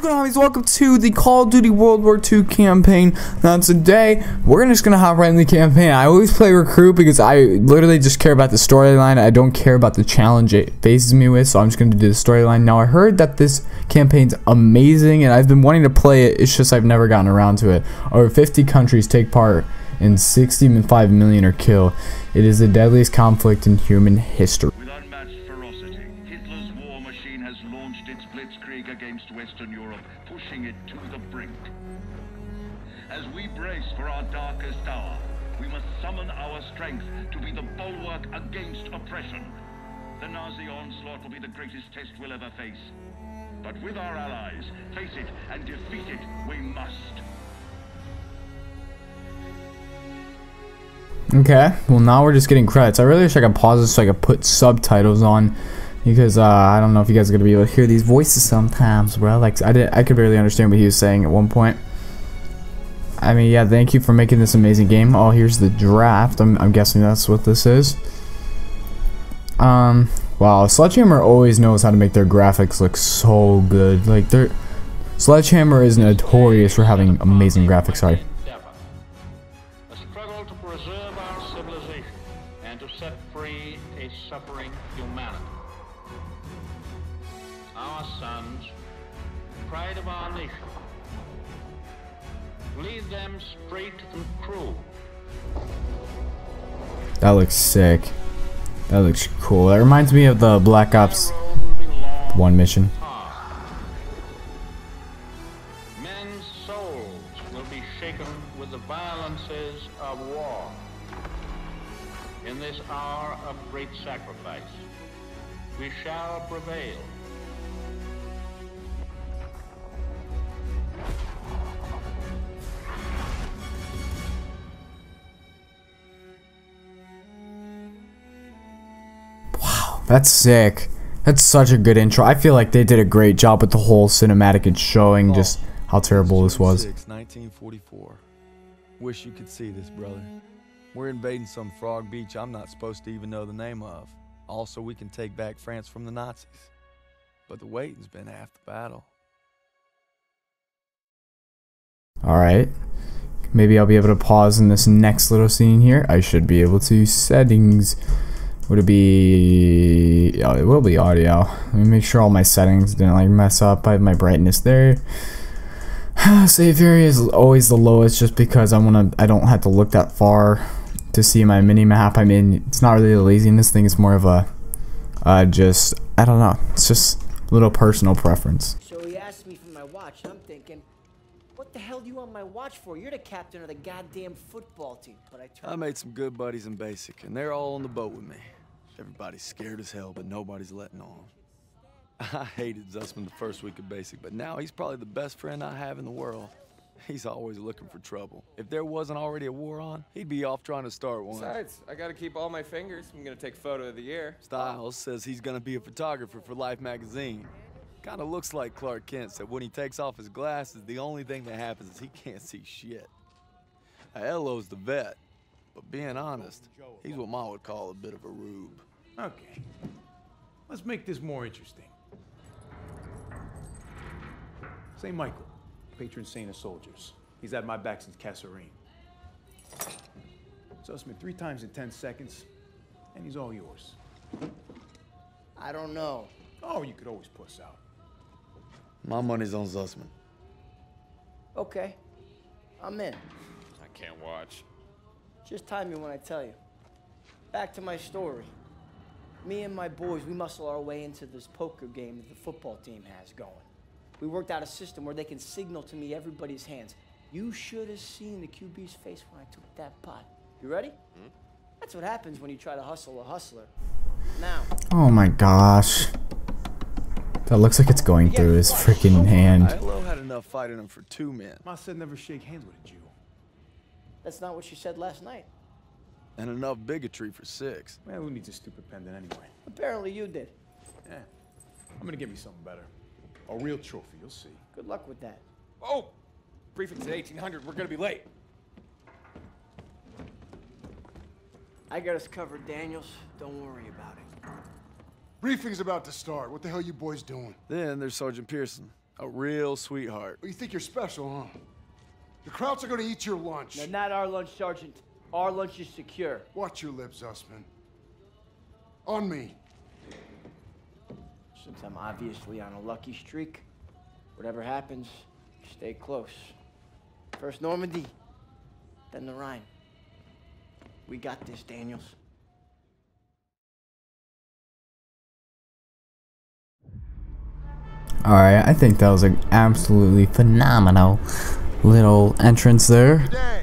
what's going on guys? Welcome to the Call of Duty World War II campaign. Now today, we're just going to hop right in the campaign. I always play Recruit because I literally just care about the storyline. I don't care about the challenge it faces me with, so I'm just going to do the storyline. Now I heard that this campaign's amazing and I've been wanting to play it, it's just I've never gotten around to it. Over 50 countries take part and 65 million are killed. It is the deadliest conflict in human history. Face. But with our allies, face it and defeat it we must. Okay, well now we're just getting credits. I really wish I could pause this so I could put subtitles on because uh, I don't know if you guys are gonna be able to hear these voices sometimes, bro. Like I did, I could barely understand what he was saying at one point. I mean, yeah, thank you for making this amazing game. Oh, here's the draft. I'm, I'm guessing that's what this is. Um, wow, Sledgehammer always knows how to make their graphics look so good. Like their Sledgehammer is notorious for having amazing graphics. Sorry. A struggle to preserve our civilization and to set free a suffering humanity. Our sons, pride of our nation, lead them straight and true. That looks sick. That looks cool. That reminds me of the Black Ops The road will be long one mission. Men's souls will be shaken with the violences of war. In this hour of great sacrifice, we shall prevail. That's sick. That's such a good intro. I feel like they did a great job with the whole cinematic and showing oh, just how terrible this was. 6, 1944. Wish you could see this, brother. We're invading some frog beach I'm not supposed to even know the name of. Also, we can take back France from the Nazis. But the waiting's been half the battle. Alright. Maybe I'll be able to pause in this next little scene here. I should be able to. Settings. Would it be... Oh, it will be audio. Let me make sure all my settings didn't like mess up. I have my brightness there. Save area is always the lowest just because I want to... I don't have to look that far to see my mini map. I mean, it's not really a laziness thing. It's more of a... Uh, just... I don't know. It's just a little personal preference. So he asked me for my watch, and I'm thinking, what the hell do you want my watch for? You're the captain of the goddamn football team. But I I made some good buddies in basic, and they're all on the boat with me. Everybody's scared as hell, but nobody's letting on. I hated Zussman the first week of basic, but now he's probably the best friend I have in the world. He's always looking for trouble. If there wasn't already a war on, he'd be off trying to start one. Besides, I gotta keep all my fingers. I'm gonna take a photo of the year. Stiles says he's gonna be a photographer for Life magazine. Kinda looks like Clark Kent said when he takes off his glasses, the only thing that happens is he can't see shit. Aiello's the vet, but being honest, he's what Ma would call a bit of a rube. Okay. Let's make this more interesting. St. Michael, patron saint of soldiers. He's had my back since Kasserine. Zussman three times in 10 seconds, and he's all yours. I don't know. Oh, you could always puss out. My money's on Zussman. Okay, I'm in. I can't watch. Just time me when I tell you. Back to my story. Me and my boys, we muscle our way into this poker game that the football team has going. We worked out a system where they can signal to me everybody's hands. You should have seen the QB's face when I took that pot. You ready? Hmm? That's what happens when you try to hustle a hustler. Now, Oh my gosh. That looks like it's going through his freaking hand. Aiello had enough fight in him for two men, Ma said never shake hands with a Jew. that's not what she said last night. And enough bigotry for six. Man, who needs a stupid pendant anyway? Apparently you did. Yeah. I'm gonna give you something better. A real trophy, you'll see. Good luck with that. Oh! Briefing's at 1800. We're gonna be late. I got us covered, Daniels. Don't worry about it. Briefing's about to start. What the hell you boys doing? Then there's Sergeant Pierson, A real sweetheart. Well, you think you're special, huh? The Krauts are gonna eat your lunch. Now, not our lunch, Sergeant. Our lunch is secure. Watch your lips, Zussman. On me. Since I'm obviously on a lucky streak, whatever happens, stay close. First Normandy, then the Rhine. We got this, Daniels. Alright, I think that was an absolutely phenomenal little entrance there. Today,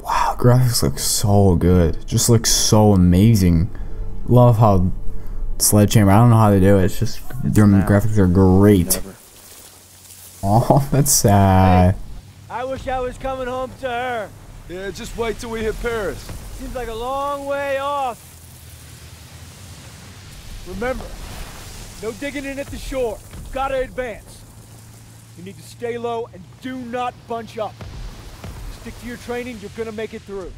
Wow, graphics look so good. Just looks so amazing. Love how Sledgehammer, I don't know how they do it. It's just their graphics are great. Oh, that's sad. I wish I was coming home to her. Yeah, just wait till we hit Paris. Seems like a long way off. Remember, no digging in at the shore. Gotta advance. You need to stay low and do not bunch up. Stick to your training, you're gonna make it through.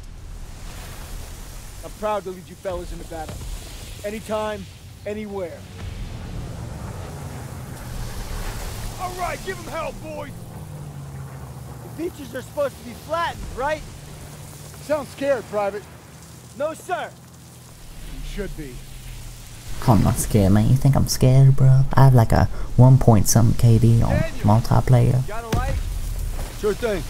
I'm proud to lead you fellas into battle. Anytime, anywhere. All right, give him hell, boys! The beaches are supposed to be flattened, right? Sound scared, Private. No, sir. You should be. I'm not scared, man. You think I'm scared, bro? I have like a one point something KD on multiplayer. Got a light? Sure thing.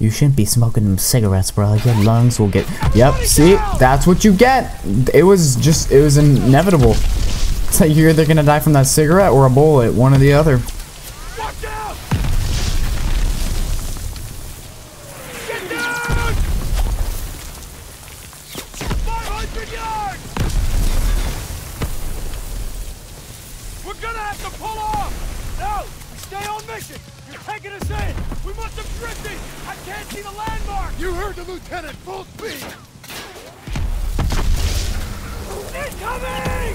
You shouldn't be smoking them cigarettes, bro. Your lungs will get. Yep, see? That's what you get. It was just, it was inevitable. It's like you're either gonna die from that cigarette or a bullet, one or the other. Taking us in! We must have drifted! I can't see the landmark! You heard the lieutenant. Full speed. Incoming!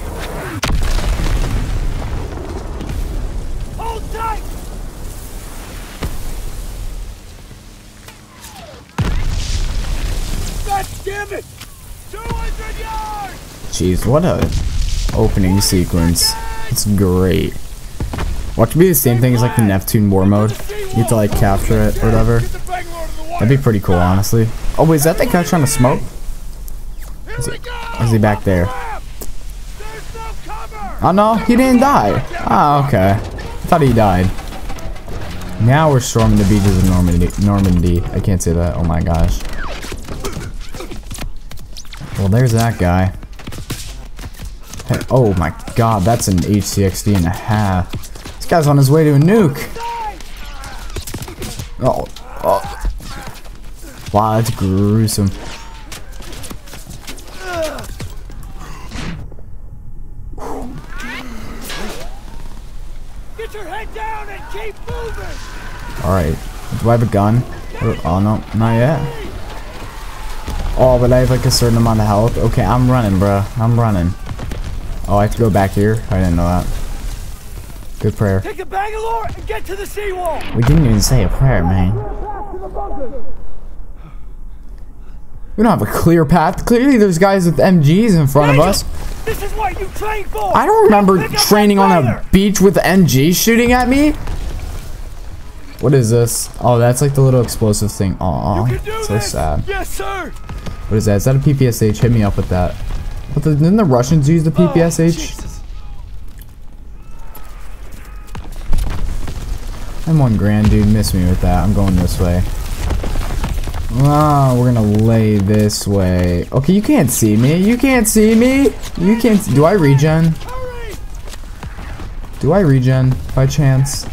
Hold tight! God damn it! 200 yards! Jeez, what a opening sequence. It's great. Watch it be the same thing as like the Neptune war mode. You get to like capture it or whatever. That'd be pretty cool, honestly. Oh, wait, is that the guy trying to smoke? Is it- is he back there? Oh no, he didn't die. Oh, okay. I thought he died. Now we're storming the beaches of Normandy. Normandy. I can't say that. Oh my gosh. Well, there's that guy. Hey, oh my god, that's an HCXD and a half. This guy's on his way to a nuke. Oh, oh. Wow, that's gruesome. Get your head down and keep moving! Alright. Do I have a gun? Oh, oh, no, not yet. Oh, but I have like a certain amount of health. Okay, I'm running, bro. I'm running. Oh, I have to go back here? I didn't know that. Good prayer. Take the Bangalore and get to the seawall. We didn't even say a prayer, man. We don't have a clear path. Clearly, there's guys with MGs in front of us. This is what you train for. I don't remember Pick up that training on a beach with MG shooting at me. What is this? Oh, that's like the little explosive thing. Aw, so this. sad. Yes, sir. What is that? Is that a PPSH? Hit me up with that. But the, didn't the Russians use the Oh, PPSH? M1 Garand, dude. Miss me with that. I'm going this way. Ah, we're gonna lay this way. Okay, you can't see me. You can't see me. You can't. Do I regen? Do I regen by chance?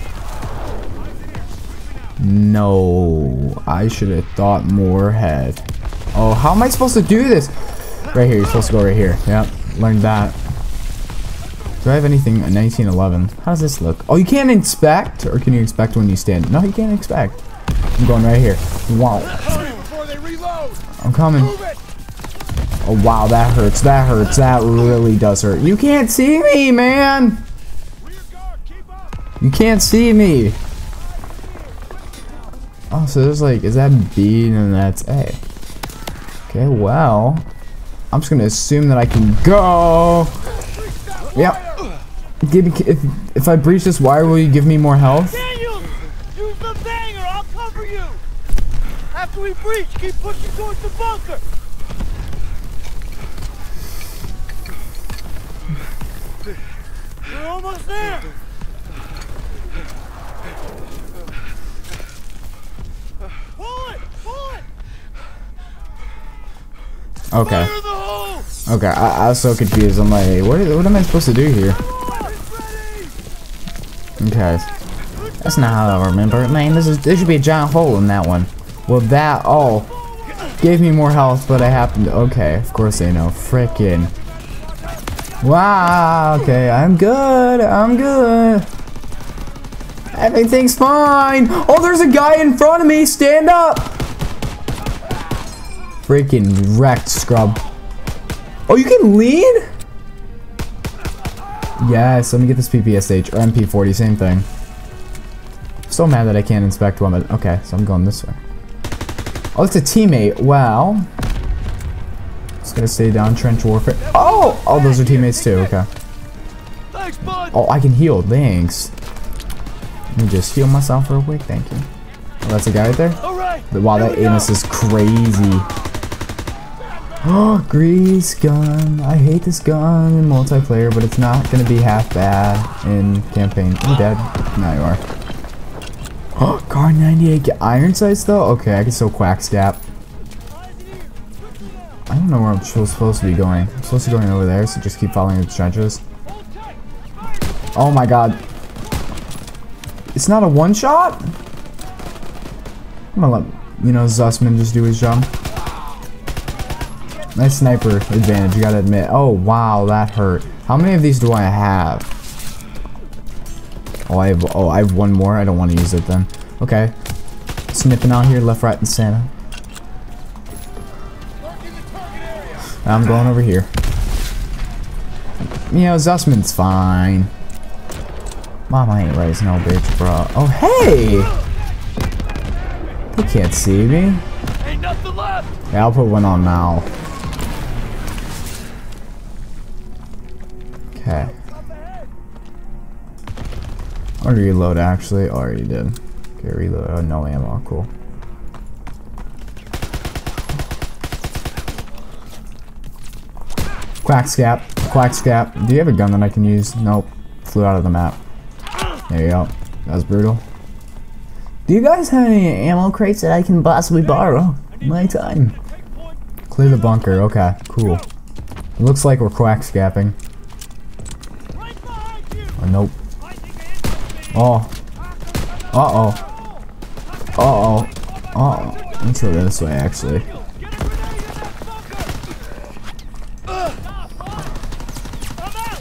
No. I should have thought more ahead. Oh, how am I supposed to do this? Right here. You're supposed to go right here. Yep. Learned that. Do I have anything? A 1911. How does this look? Oh, you can't inspect? Or can you inspect when you stand? No, you can't inspect. I'm going right here. Wow. I'm coming. Oh, wow. That hurts. That hurts. That really does hurt. You can't see me, man. You can't see me. Oh, so there's like, is that B and that's A? Okay, well, I'm just gonna assume that I can go. Yep. Give me, if, if I breach this wire, will you give me more health? Daniel, use the banger. I'll cover you. After we breach, keep pushing towards the bunker. We're almost there. Pull it! Pull it! Okay. Fire the hole! Okay, I, I was so confused. I'm like, what, what am I supposed to do here? Okay. That's not how I remember it, man. This is there should be a giant hole in that one. Well, that, oh, gave me more health, but I happened to, okay, of course they know. Frickin'. Wow, okay, I'm good, I'm good. Everything's fine. Oh, there's a guy in front of me. Stand up. Freaking wrecked, scrub. Oh, you can lean? Yes, let me get this PPSH or MP40, same thing. So mad that I can't inspect one, but Okay, so I'm going this way. Oh, it's a teammate. Wow. Just gonna stay down, trench warfare. Oh! Oh, those are teammates too. Okay. Thanks, bud. Oh, I can heal. Thanks. Let me just heal myself real quick. Thank you. Oh, that's a guy right there? All right. Wow, that Amos is crazy. Oh, grease gun. I hate this gun in multiplayer, but it's not gonna be half bad in campaign. You dead? Now you are. Oh, Kar 98 get iron sights though? Okay, I can still quack scap. I don't know where I'm supposed to be going. I'm supposed to be going over there, so just keep following the trenches. Oh my god. It's not a one shot? I'm gonna let, you know, Zussman just do his job. Nice sniper advantage, you gotta admit. Oh, wow, that hurt. How many of these do I have? Oh, I have, oh, I have one more. I don't want to use it then. Okay. Snipping out here, left, right, and center. I'm going over here. You know, Zussman's fine. Mama ain't raising no bitch, bro. Oh, hey! They can't see me. Ain't nothing left. Yeah, I'll put one on now. Okay. Gonna reload actually. Oh, I already did. Okay, reload. Oh, no ammo. Cool. Quack scap. Quack scap. Do you have a gun that I can use? Nope. Flew out of the map. There you go. That was brutal. Do you guys have any ammo crates that I can possibly borrow? My time. Clear the bunker. Okay, cool. It looks like we're quack scapping. Oh, nope. Oh. Uh-oh. Uh-oh. Uh-oh. Let's go this way, actually.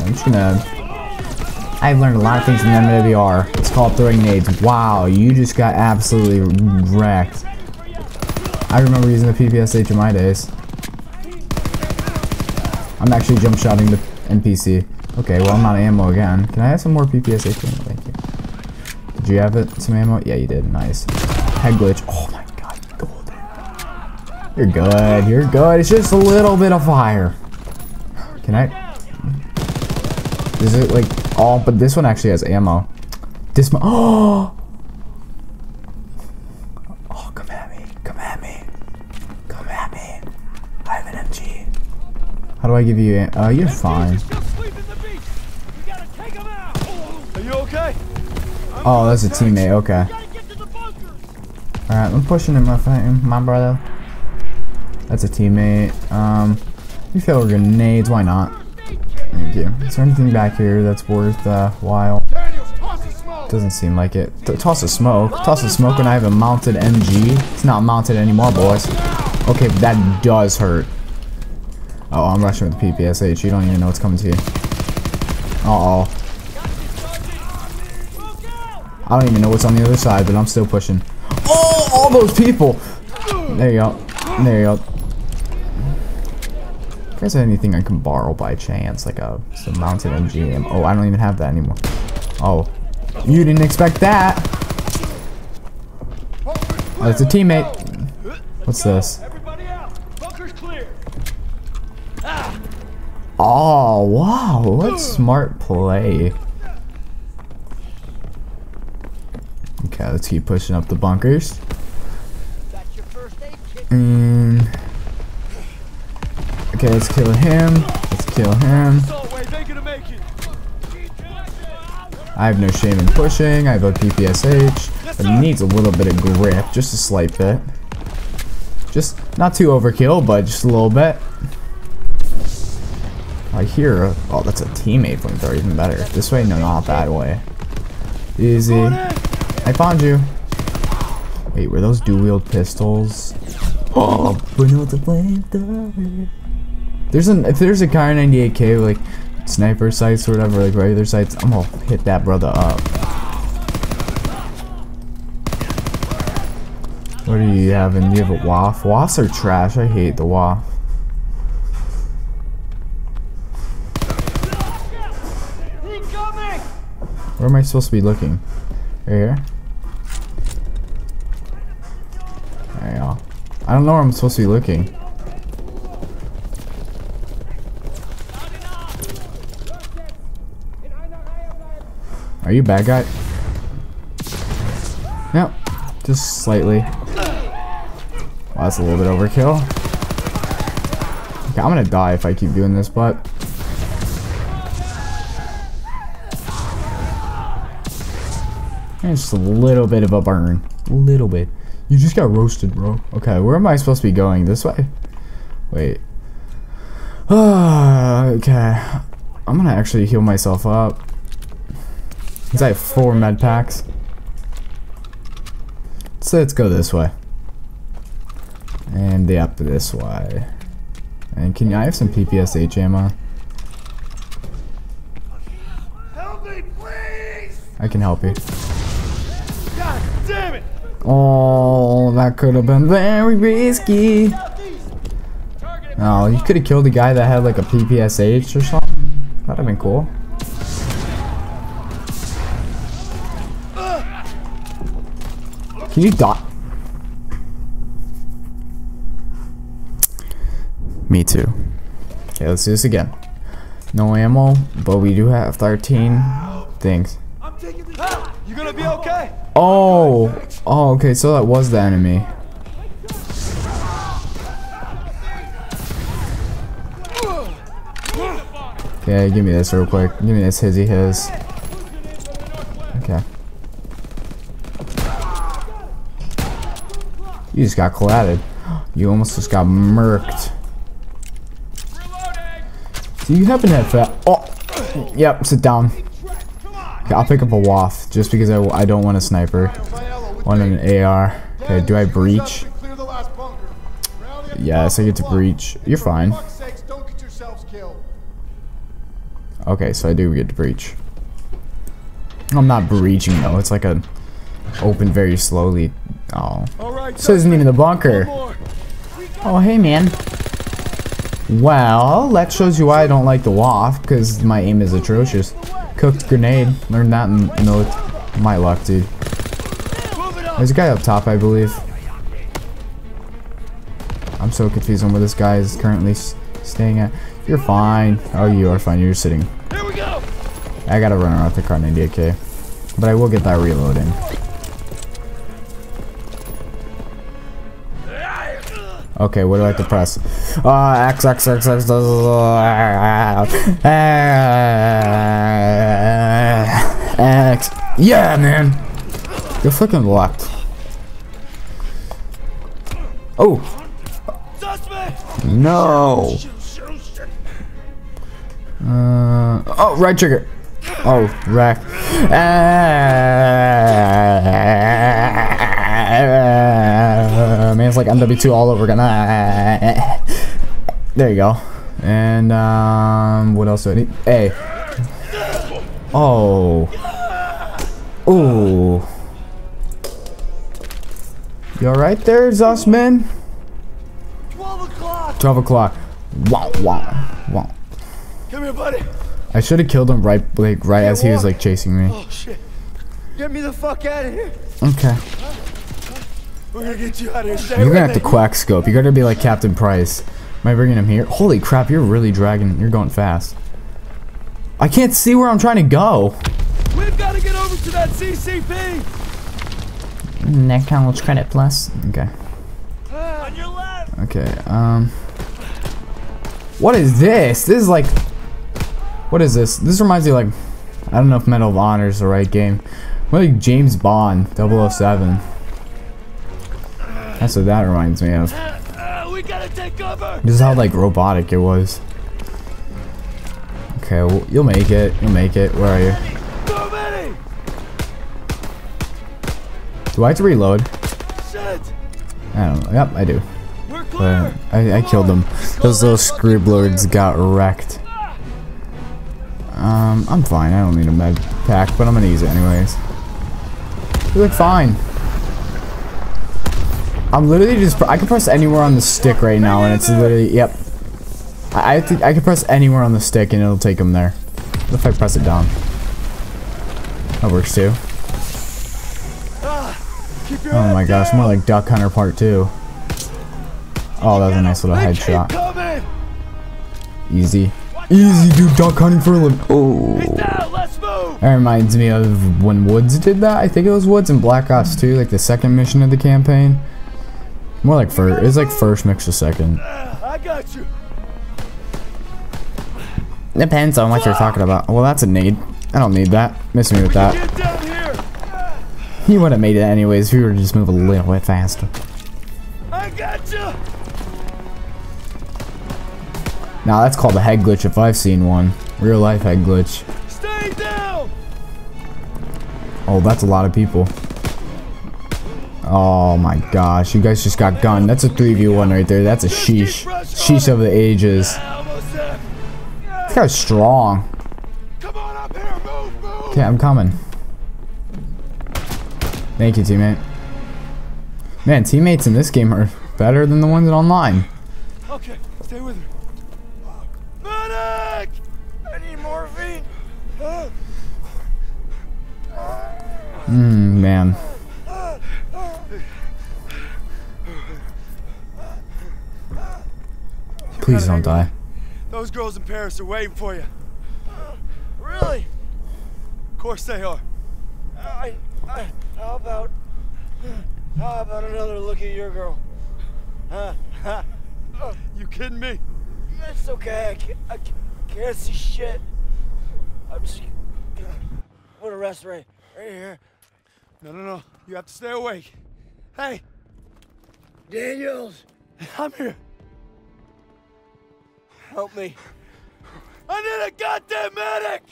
I'm just gonna... I've learned a lot of things from MWR. It's called throwing nades. Wow, you just got absolutely wrecked. I remember using the PPSH in my days. I'm actually jump shotting the NPC. Okay, well I'm out of ammo again. Can I have some more PPSH ammo? Thank you. Did you have it? Some ammo? Yeah, you did. Nice. Head glitch. Oh my god, golden. You're good. You're good. It's just a little bit of fire. Can I? Is it like all? but this one actually has ammo. This Oh. Oh, come at me. Come at me. Come at me. I have an MG. How do I give you? Uh, you're fine. Are you okay? Oh, that's a teammate. Okay. Alright, I'm pushing him, my friend, my brother. That's a teammate. Um, you fill grenades. Why not? Thank you. Is there anything back here that's worth uh, while? Doesn't seem like it. T toss a smoke. Toss a smoke and I have a mounted MG. It's not mounted anymore, boys. Okay, that does hurt. Oh, I'm rushing with the PPSH. You don't even know what's coming to you. Uh-oh. I don't even know what's on the other side, but I'm still pushing. Oh, all those people! There you go. There you go. If there's anything I can borrow by chance, like a some mounted MGM. Oh, I don't even have that anymore. Oh, you didn't expect that. Oh, it's a teammate. What's this? Oh, wow. What smart play. Let's keep pushing up the bunkers. And okay, let's kill him. Let's kill him. I have no shame in pushing. I have a PPSH, but it needs a little bit of grip, just a slight bit. Just not too overkill, but just a little bit. I hear. Oh, that's a teammate flamethrower, even better. This way, no, not that way. Easy. I found you. Wait, were those dual wield pistols? Oh, but not the flamethrower. There's an if there's a Kar 98K like sniper sights or whatever, like regular sights, I'm gonna hit that brother up. What are you having? You have a waff? Waffs are trash. I hate the waff. Where am I supposed to be looking? Right here? I don't know where I'm supposed to be looking. Are you bad guy? Yep. Just slightly. Wow, that's a little bit overkill. Okay, I'm gonna die if I keep doing this, but... And just a little bit of a burn. A little bit. You just got roasted, bro. Okay, where am I supposed to be going? This way? Wait. Ah, okay. I'm gonna actually heal myself up. Because I have four med packs. So let's go this way. And the up this way. And can I have some PPSH ammo? Help me, please! I can help you. God damn it! Oh, that could have been very risky. Oh, you could have killed the guy that had like a PPSH or something. That'd have been cool. Can you dot? Me too. Okay, let's do this again. No ammo, but we do have 13 things. You gonna be okay? Oh! Oh, okay, so that was the enemy. Okay, give me this real quick. Give me this hizzy his. Okay. You just got collided. You almost just got murked. Do you happen to have? Oh! Yep, sit down. I'll pick up a waff just because I, I don't want a sniper. Want an AR. Okay, do I breach? Yes, I get to breach. You're fine. Okay, so I do get to breach. I'm not breaching though. It's like a open very slowly. Oh, so isn't even the bunker. Oh, hey man. Well, that shows you why I don't like the WAF, because my aim is atrocious. Cooked grenade. Learned that in, the, my luck, dude. There's a guy up top, I believe. I'm so confused on where this guy is currently staying at. You're fine. Oh, you are fine. You're sitting. Here we go. I gotta run around the Kar 98k. But I will get that reload in. Okay, what do I have to press? Uh, X, X, X, X, X. Yeah, man. You're fucking locked. Oh. No. Uh, oh, right trigger. Oh, rack. Uh, man, it's like MW2 all over again. Uh, there you go. And, um, what else do I need? Hey. Oh. Ooh. You alright there, Zussman? 12 o'clock. 12 o'clock. Wow, wow, wow. Come here, buddy. I should have killed him right, like, right as he was, like, chasing me. Oh, shit. Get me the fuck out of here. Okay. We're gonna get you out of here. Stay You're gonna have to quack scope. You gotta be like Captain Price. Am I bringing him here? Holy crap, you're really dragging. You're going fast. I can't see where I'm trying to go. We've got to get over to that CCP. Next college credit plus. Okay. On your left. Okay, um. What is this? This is like. What is this? This reminds me of like. I don't know if Medal of Honor is the right game. More like James Bond 007. That's what that reminds me of. This is how like robotic it was. Okay, well, you'll make it. You'll make it. Where are you? Do I have to reload? Shit. I don't know. Yep, I do. But I, I killed them. Those little scribblers got wrecked. Um, I'm fine. I don't need a med pack, but I'm gonna use it anyways. You look fine. I'm literally just. I can press anywhere on the stick right now, and it's literally. Yep. I I, think I can press anywhere on the stick, and it'll take them there. What if I press it down? That works too. Oh my gosh, more like Duck Hunter Part 2. Oh, that was a nice little headshot. Easy. Easy, dude. Duck hunting for a living. Oh. Now let's move. That reminds me of when Woods did that. I think it was Woods in Black Ops 2, like the second mission of the campaign. More like first. It's like first mixed to second. I got you. Depends on what you're talking about. Well, that's a need. I don't need that. Miss me with that. Get down here. He would have made it anyways if you were to just move a little bit faster. I got you. Now that's called a head glitch if I've seen one. Real life head glitch. Stay down. Oh, that's a lot of people. Oh my gosh, you guys just got gunned. That's a 3v1 right there. That's a sheesh. Sheesh of the ages. This guy's strong. Come on up here. Move, move. Okay, I'm coming. Thank you, teammate. Man, teammates in this game are better than the ones online. Okay, stay with me. Medic! I need morphine. Mmm, man. Please don't die. Those girls in Paris are waiting for you. Really? Of course they are. I, I, how about, how about another look at your girl? Huh? you kidding me? It's okay. I can't, I can't- see shit. I'm just gonna rest right, right here. No, no, no. You have to stay awake. Hey, Daniels. I'm here. Help me. I need a goddamn medic!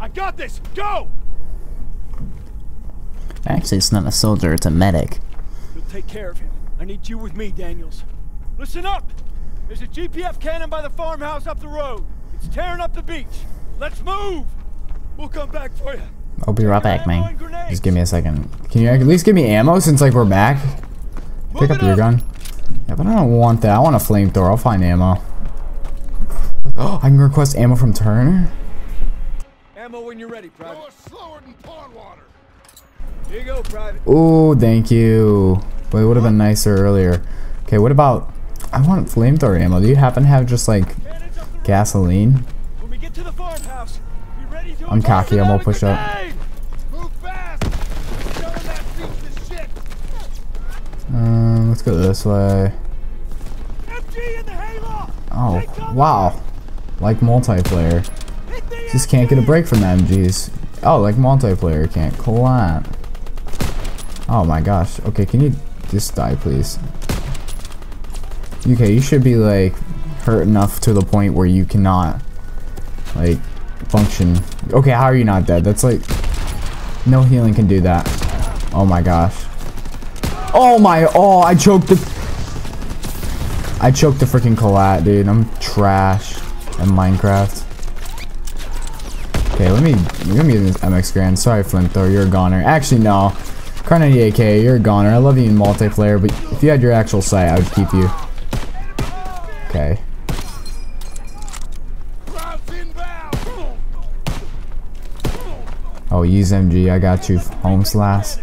I got this! Go! Actually, it's not a soldier, it's a medic. You'll take care of him. I need you with me, Daniels. Listen up! There's a GPF cannon by the farmhouse up the road. It's tearing up the beach. Let's move! We'll come back for you. I'll be right back, man. Just give me a second. Can you at least give me ammo since like we're back? Pick up your gun. Yeah, but I don't want that. I want a flamethrower. I'll find ammo. Oh, I can request ammo from Turner. Ammo when you're ready, Private. Slower than pond water. Here you go, Private. Oh, thank you. But it would have been nicer earlier. Okay, what about... I want flamethrower ammo. Do you happen to have just, like, gasoline? When we get to the farmhouse, be ready to I'm cocky. I'm gonna push up. Um, let's go this way. Oh, wow. Like multiplayer. Just can't get a break from the MGs. Oh, like multiplayer can't climb. Oh my gosh. Okay, can you just die, please? Okay, you should be like hurt enough to the point where you cannot like function. Okay, how are you not dead? That's like no healing can do that. Oh my gosh. Oh my oh I choked the I choked the freaking collat, dude. I'm trash in Minecraft. Okay, let me let me get this MX Grand. Sorry, Flamethrower, you're a goner. Actually, no. Kar 98K, you're a goner. I love you in multiplayer, but if you had your actual site, I would keep you. Okay. Oh, use MG. I got you, home slash.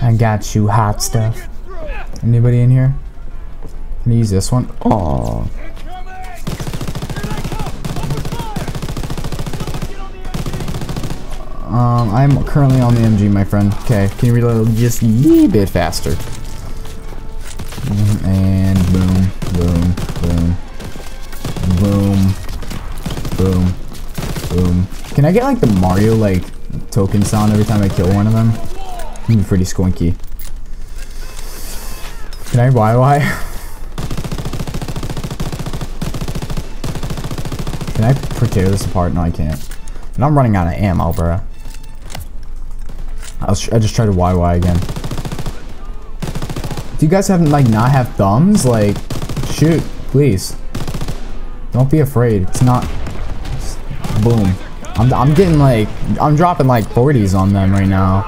I got you, hot stuff. Anybody in here? Can I use this one? Oh. Um, I'm currently on the MG, my friend. Okay, can you reload just a wee bit faster? Mhm, And boom, boom, boom, boom, boom, boom. Can I get like the Mario like token sound every time I kill one of them? Be pretty squinky. Can I YY? Can I tear this apart? No, I can't. And I'm running out of ammo, bro. I, was, I just tried to YY again. Do you guys have like not have thumbs? Like, shoot, please. Don't be afraid. It's not. boom. I'm, I'm getting like I'm dropping like 40s on them right now.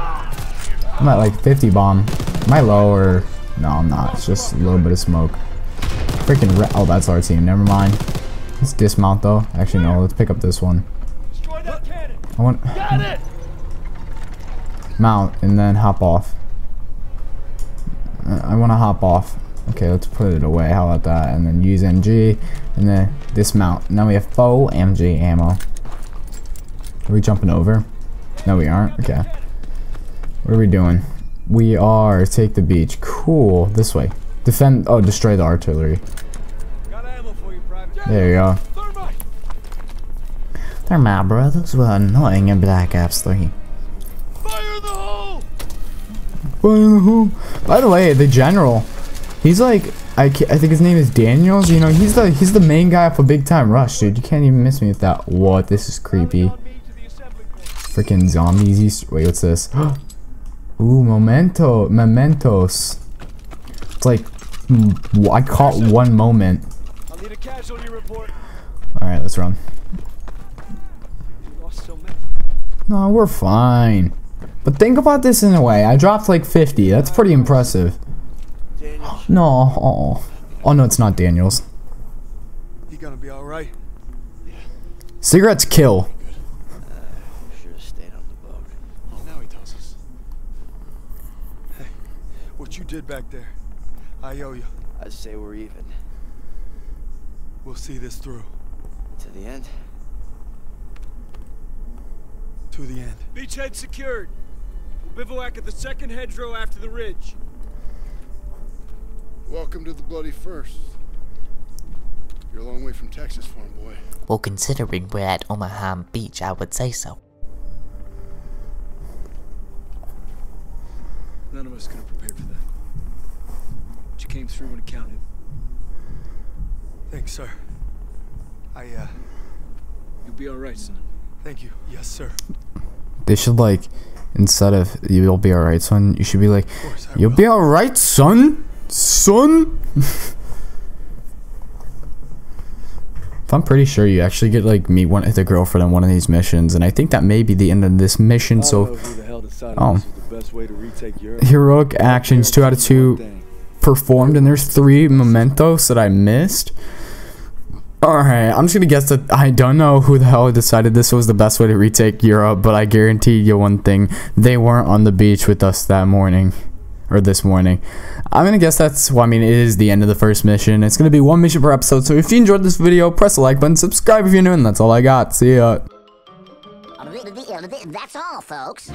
I'm at like 50 bomb. Am I low or no? I'm not. It's just a little bit of smoke. Freaking re- oh, that's our team. Never mind. Let's dismount though. Actually, no. Let's pick up this one. I want mount and then hop off. Uh, I want to hop off. Okay, let's put it away. How about that? And then use MG and then dismount. Now we have full MG ammo. Are we jumping over? No, we aren't. Okay. What are we doing? We are take the beach. Cool. This way. Defend. Oh, destroy the artillery. Got ammo for you. There you go. Thermite. They're my brothers were annoying in Black Ops 3. Fire in the hole. By the way, the general, he's like, I, I think his name is Daniels. You know, he's the he's the main guy for Big Time Rush, dude. You can't even miss me with that. What? This is creepy. Freaking zombies. East- Wait, what's this? Ooh, memento, mementos. It's like hmm, I caught one moment. I'll need a casualty report. All right, let's run. We lost so many. No, we're fine. But think about this in a way. I dropped like 50. That's pretty impressive. No. Oh, oh no, it's not Daniels. He gonna be all right? Cigarettes kill. Should have stayed on the boat. Oh, now he tells us. Hey, what did back there, I owe you. I'd say we're even. We'll see this through To the end. to the end. Beachhead secured. We'll bivouac at the second hedgerow after the ridge. Welcome to the bloody first. You're a long way from Texas, farm boy. Well, considering we're at Omaha Beach, I would say so. None of us could have prepared for that. But you came through when it counted. Thanks, sir. I, uh, You'll be all right, son. thank you. Yes, sir. They should like instead of you'll be alright, son, you should be like course You'll will. be alright, son? Son? I'm pretty sure you actually get like meet one the girlfriend on one of these missions, and I think that may be the end of this mission. So, know who the hell decided oh. this was the best way to retake Europe. heroic actions, two out of two Thing. Performed, and there's three mementos that I missed. Alright, I'm just gonna guess that I don't know who the hell decided this was the best way to retake Europe, but I guarantee you one thing they weren't on the beach with us that morning. Or this morning. I'm gonna guess that's, well, I mean, it is the end of the first mission. It's gonna be one mission per episode, so if you enjoyed this video, press the like button, subscribe if you're new, and that's all I got. See ya. That's all, folks.